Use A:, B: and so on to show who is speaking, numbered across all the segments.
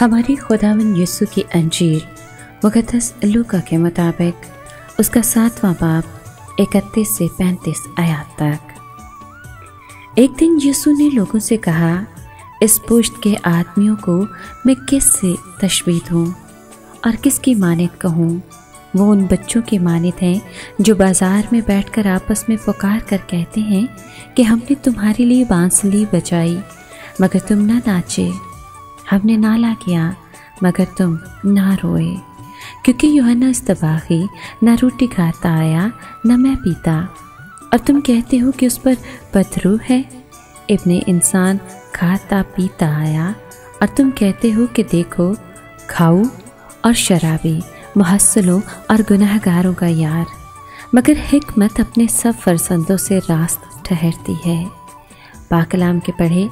A: ہماری خداون یسو کی انجیر مقدس لوکا کے مطابق اس کا ساتواں باپ اکتیس سے پینتیس آیات تک۔ ایک دن یسو نے لوگوں سے کہا، اس پشت کے آدمیوں کو میں کس سے تشبیت ہوں اور کس کی مانت کہوں؟ وہ ان بچوں کی مانت ہیں جو بازار میں بیٹھ کر آپس میں پکار کر کہتے ہیں کہ ہم نے تمہارے لیے بانسلی بچائی مگر تم نہ ناچے۔ ہم نے نالا کیا، مگر تم نہ روئے۔ کیونکہ یوہنا استباغی نہ روٹی کھاتا آیا، نہ میں پیتا۔ اور تم کہتے ہو کہ اس پر پتھرو ہے؟ ابن انسان کھاتا پیتا آیا۔ اور تم کہتے ہو کہ دیکھو، کھاؤ اور شرابی محسلوں اور گناہ گاروں کا یار۔ مگر حکمت اپنے سب فرزندوں سے راست ٹھہرتی ہے۔ پاکلام کے پڑھے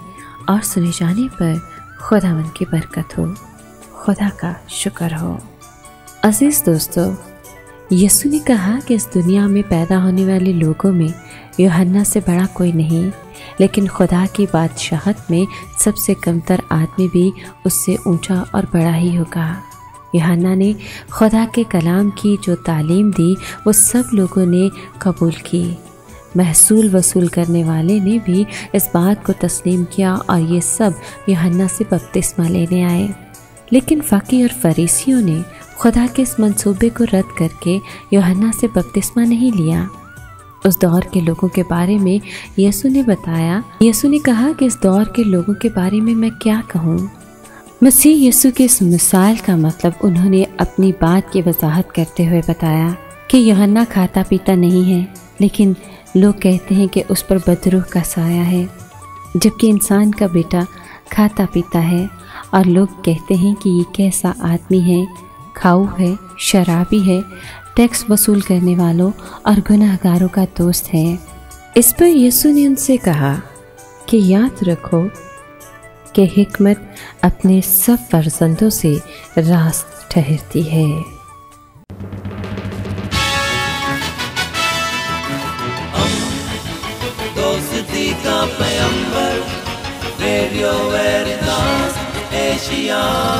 A: اور سنے جانے پر خدا من کی برکت ہو۔ خدا کا شکر ہو۔ عزیز دوستو، یسو نے کہا کہ اس دنیا میں پیدا ہونے والے لوگوں میں یوہنا سے بڑا کوئی نہیں، لیکن خدا کی بادشاہت میں سب سے کمتر آدمی بھی اس سے اونچا اور بڑا ہی ہوگا۔ یہانا نے خدا کے کلام کی جو تعلیم دی، وہ سب لوگوں نے قبول کی۔ محصول وصول کرنے والے نے بھی اس بات کو تسلیم کیا اور یہ سب یہنا سے بپتسمہ لینے آئے۔ لیکن فقی اور فریسیوں نے خدا کے اس منصوبے کو رد کر کے یوہنا سے بپتسمہ نہیں لیا۔ اس دور کے لوگوں کے بارے میں یسو نے بتایا، یسو نے کہا کہ اس دور کے لوگوں کے بارے میں میں کیا کہوں؟ مسیح یسو کے اس مثال کا مطلب انہوں نے اپنی بات کی وضاحت کرتے ہوئے بتایا کہ یوہنا کھاتا پیتا نہیں ہے، لیکن لوگ کہتے ہیں کہ اس پر بدروح کا سایہ ہے، جبکہ انسان کا بیٹا کھاتا پیتا ہے اور لوگ کہتے ہیں کہ یہ کیسا آدمی ہے، کھاؤ ہے، شرابی ہے، ٹیکس وصول کرنے والوں اور گناہ گاروں کا دوست ہے۔ اس پر یسو نے ان سے کہا کہ یاد رکھو کہ حکمت اپنے سب فرزندوں سے راست ٹھہرتی ہے۔
B: Come, my umber, where you it's us, Asia.